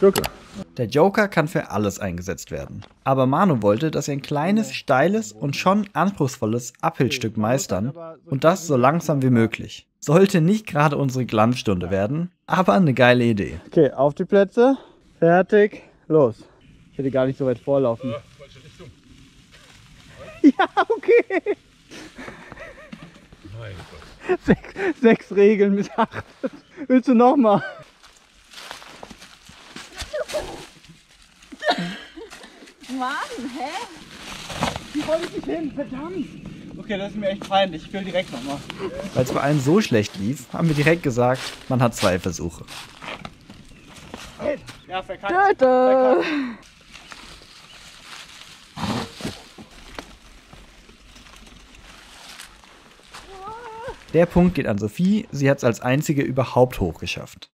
Joker. Der Joker kann für alles eingesetzt werden. Aber Manu wollte, dass wir ein kleines, steiles und schon anspruchsvolles Uphillstück meistern und das so langsam wie möglich. Sollte nicht gerade unsere Glanzstunde werden, aber eine geile Idee. Okay, auf die Plätze. Fertig. Los. Ich hätte gar nicht so weit vorlaufen. Ja, okay. Sechs, sechs Regeln missachtet. Willst du nochmal? Mann, hä? Wie wollte ich nicht hin? Verdammt. Okay, das ist mir echt peinlich. Ich will direkt nochmal. Weil es bei allen so schlecht lief, haben wir direkt gesagt, man hat zwei Versuche. Ja, verkackt. Töte! Der Punkt geht an Sophie, sie hat es als einzige überhaupt hochgeschafft.